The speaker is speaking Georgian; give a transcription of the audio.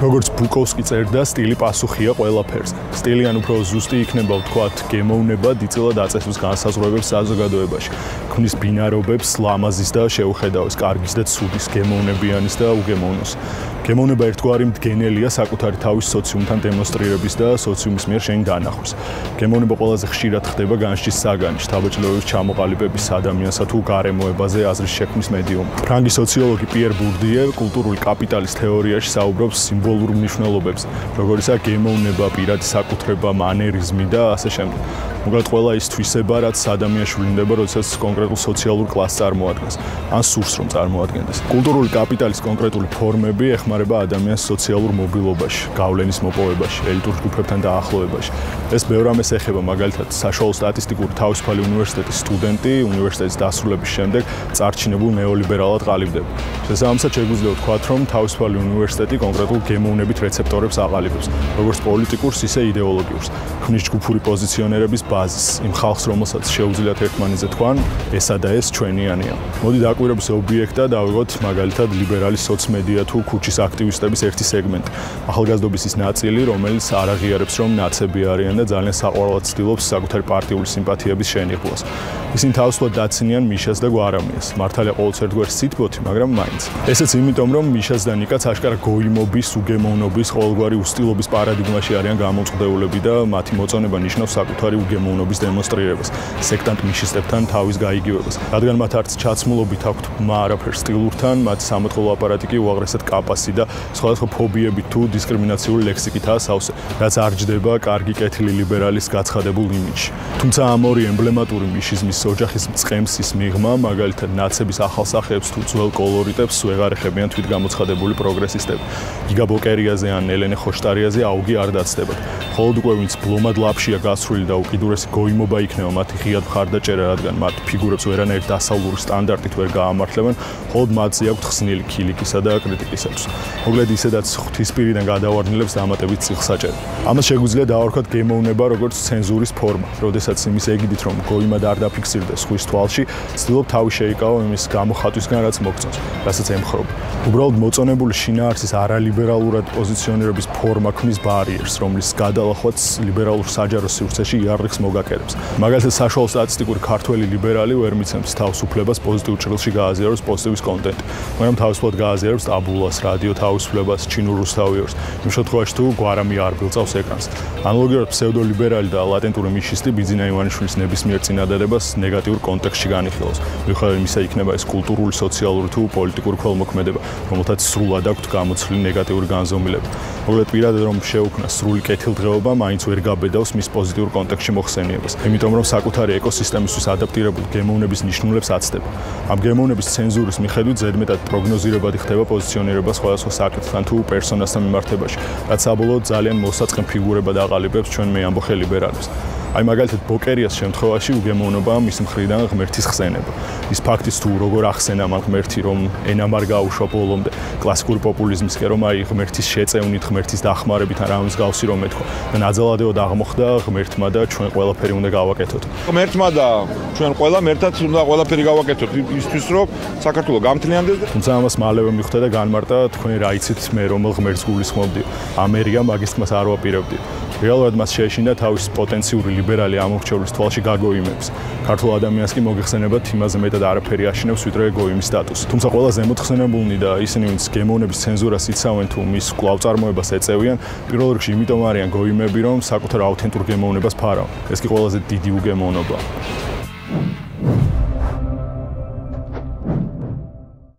როგორც ბუკოვსკი წერდა, სტილი პასუხია ყველაფერს. სტილი ან უფრო ზუსტი იქნება ვთქვათ, გემოვნება დიწილად აწესებს განსაზღვრებებს საზოგადოებაში. ქმნის ბინარობებს ლამაზის და შეუხედავეს, კარგის და ცუდის, გემოვნებიანის და უგემოვნოს. გემოვნება ერთგვარი მდგენელია საკუთარი თავის სოციუმთან დემონსტრირების და სოციუმის მიერ შენ განახვის. გემოვნება ყველაზე ხშირად ხდება განშის საგანი, შთაბეჭდილების ჩამოყალიბების ადამიანსა თუ გარემოებაზე აზრის შექმნის მედიუმი. ფრანგი სოციოლოგი პიერ ბურდიე კულტურული კაპიტალის თეორიაში საუბრობს სიმბოლურ მნიშვნელობებზე, როგორიცაა გემოვნება, პირადი საკუთრება, მანერიზმი და ასე შემდეგ. მოკლედ ყველა ის თვისება, რაც ადამიანს ვლინდება, როდესაც კონკრეტულ სოციალურ კლასს წარმოადგენს, ან სურს რომ წარმოადგენდეს. კულტურული კაპიტალის კონკრეტული ფორმები ეხმარება ადამიანს სოციალურ მობილობაში, გავლენის მოპოვებაში, ელიტურ ჯგუფებთან დაახლოებაში. ეს ბევრ ამას ეხება, მაგალითად, საშუალო სტატისტიკური თავისუფალი უნივერსიტეტის სტუდენტი უნივერსიტეტის დასრულების შემდეგ წარჩინებულ ნეოლიბერალად ყალიბდება. შესაბამისად, შეგვიძლია ვთქვათ, რომ თავისუფალი უნივერსიტეტი კონკრეტულ გემოვნებით რეცეპტორებს აყალიბებს, როგორც პოლიტიკურს, ისე იდეოლოგიურს. ქმნის ჯგუფური პოზიციონერების ბაზის. იმ ხალხს რომელსაც შეუძლიათ ერთმანეთზე თქვან ესა და ეს ჩვენიანია. მოდი დაკვირვების ობიექტა დავიღოთ მაგალითად ლიბერალი სოციმედია თუ ქუჩის აქტივისტების ერთი სეგმენტი. ახალგაზრდობის ის ნაწილი რომელიც არ აღიარებს რომ ნაცები არიან და ძალიან საყვარლად ცდილობს საკუთარი პარტიული სიმპათიების შენიღბვას ისინი თავისუფლად დაცინიან მიშას და გვარამიას. მართალია ყოველთვის ერთგვარი სიტბოთი მაგრამ მაინც ესეც იმიტომ რომ მიშას და ნიკაც აშკარა გოიმობის უგემოვნობის ყოველგვარი უსტილობის პარადიგმაში არიან გამოწყდეულები და მათი მოწონება ნიშნავს საკუთარი უგემოვნობის გემოვნობის დემონსტრირებას, სექტანტ მიშისტებთან თავის გაიგივებას. რადგან მათ არც ჩაცმულობით აქვთ მა არაფერ სტილურთან, მათ სამოთხოლო აპარატი კი უაღრესად კაპასი და სხვადასხვა ფობიები თუ დისკრიმინაციული ლექსიკითაა სავსე, რაც არ ჯდება კარგი კეთილი ლიბერალის გაცხადებულ იმიჯში. თუმცა ამ ორი ემბლემატური მიშიზმის ოჯახის მწყემსის მიღმა, მაგალითად ნაცების ახალსახეებს თუ ძველ კოლორიტებს ვეღარ ეხებიან თვითგამოცხადებული პროგრესისტები. გიგა ბოკერიაზე ან ელენე ხოშტარიაზე აუგი არ დაცდებათ. ხოლო უკვე ვინც ბლომად ლაფშია გასრული და უკიდურეს უდიდესი გოიმობა იქნება მათი ღიად მხარდაჭერა, რადგან მათ ფიგურებს ვერანაირ დასავლური სტანდარტით ვერ გაამართლებენ, ხოლოდ მათზე აქვთ ხსნილი ქილიკისა და კრიტიკისათვის. მოკლედ ისედაც ღვთისპირიდან გადავარდნილებს დამატებით ციხსაჭერ. ამას შეგვიძლია დავარქვათ გემოვნება როგორც ცენზურის ფორმა, როდესაც იმის ეგიდით რომ გოიმა და არ დაფიქსირდეს ხვის თვალში, ცდილობ თავი შეიკავო იმის გამოხატვისგან რაც მოგწონს, რასაც ემხრობა. უბრალოდ მოწონებული შინაარსის არალიბერალურად პოზიციონირების ფორმა ქმნის ბარიერს, რომლის გადალახვაც ლიბერალურ საჯარო სივრცეში იარაღს მოგაკერებს. მაგალითად, საშუალო სტატისტიკური ქართველი ლიბერალი ვერ მიცემს თავისუფლებას პოზიტიურ ჭრილში გააზიაროს პოზიტივის კონტენტი. მაგრამ თავისუფლად გააზიაროს ტაბულას, რადიო თავისუფლებას, ჩინურ რუსთავიერს. იმ შემთხვევაში თუ გვარამი არ ბილწავს ეკრანს. ანალოგიურად ფსევდოლიბერალი და ლატენტური მიშისტი ბიძინა ივანიშვილის ნებისმიერ წინადადებას ნეგატიურ კონტექსტში განიხილავს. მიუხედავად იმისა, იქნება ეს კულტურული, სოციალური თუ პოლიტიკური ქველმოქმედება, რომელთაც სრულად აქვთ გამოცვლილი ნეგატიური განზომილება. მოკლედ პირადად რომ შეუქმნა სრული კეთილდღეობა, მაინც ვერ გაბედავს მის პოზიტიურ კონტექსტში მოხსენიებას. იმიტომ რომ საკუთარი ეკოსისტემისთვის ადაპტირებული გემოვნების ნიშნულებს აცდება. ამ გემოვნების ცენზურის მიხედვით ზედმეტად პროგნოზირებადი ხდება პოზიციონირება სხვადასხვა საკითხთან თუ პერსონასთან მიმართებაში, რაც საბოლოოდ ძალიან მოსაწყენ ფიგურებად აყალიბებს ჩვენ მე ამბოხე ლიბერალებს. აი მაგალითად ბოკერიას შემთხვევაში უგემოვნობა მის მხრიდან ღმერთის ხსენება. ის ფაქტიც თუ როგორ ახსენა მან ღმერთი რომ ენამ არ გაუშვა ბოლომდე კლასიკური პოპულიზმისკენ რომ აი ღმერთის შეწევნით ღმერთის დახმარებით ან რამის გავსი რომ ეთქვა და ნაძალადეო დაღმოხდა ღმერთმა და ჩვენ ყველაფერი უნდა გავაკეთოთ. ღმერთმა და ჩვენ ყველამ ერთად უნდა ყველაფერი გავაკეთოთ ისთვის რომ საქართველოს გამთლიანდეს და თუმცა ამას მალევე მიხვდა და განმარტა თქვენ რა იცით მე რომელ ღმერთს გულისხმობდი. ამერია მაგის თქმას არ ვაპირებდი. რეალურად მას შეეშინდა თავის პოტენციური ლიბერალი ამორჩეულის თვალში გაგოიმებს. ქართულ ადამიანს კი მოგეხსენებათ იმაზე მეტად არაფერი აშინებს ვიდრე გოიმის სტატუსი. თუმცა ყველა ზემოთხსენებულნი და ისინი ვინც გემოვნების ცენზურას იცავენ თუ მის კვლავწარმოებას ეწევიან, პირველ რიგში იმიტომ არიან გოიმები, რომ საკუთარ აუთენტურ გემოვნებას ფარავენ. ეს კი ყველაზე დიდი უგემოვნობაა.